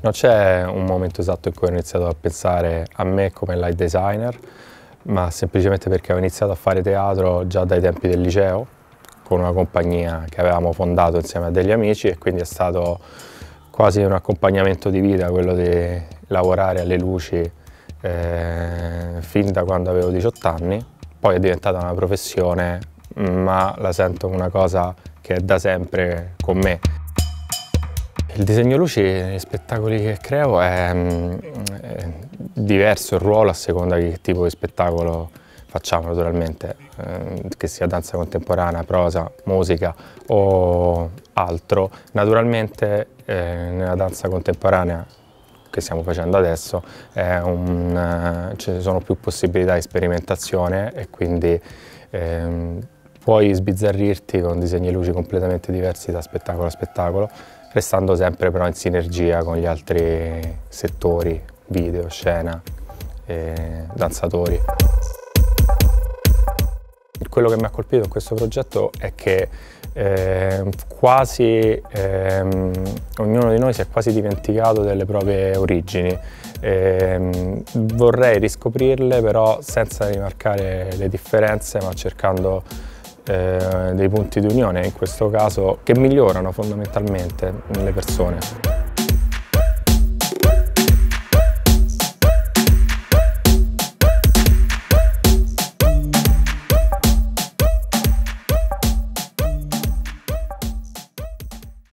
Non c'è un momento esatto in cui ho iniziato a pensare a me come light designer, ma semplicemente perché ho iniziato a fare teatro già dai tempi del liceo, con una compagnia che avevamo fondato insieme a degli amici e quindi è stato quasi un accompagnamento di vita quello di lavorare alle luci eh, fin da quando avevo 18 anni. Poi è diventata una professione, ma la sento una cosa che è da sempre con me. Il disegno luci negli spettacoli che creo è, mm, è, diverso il ruolo a seconda di che tipo di spettacolo facciamo naturalmente, eh, che sia danza contemporanea, prosa, musica o altro. Naturalmente eh, nella danza contemporanea che stiamo facendo adesso un, ci sono più possibilità di sperimentazione e quindi ehm, puoi sbizzarrirti con disegni luci completamente diversi da spettacolo a spettacolo restando sempre però in sinergia con gli altri settori, video, scena, danzatori. Quello che mi ha colpito in questo progetto è che eh, quasi ehm, ognuno di noi si è quasi dimenticato delle proprie origini. Eh, vorrei riscoprirle però senza rimarcare le differenze ma cercando eh, dei punti di unione in questo caso che migliorano fondamentalmente le persone.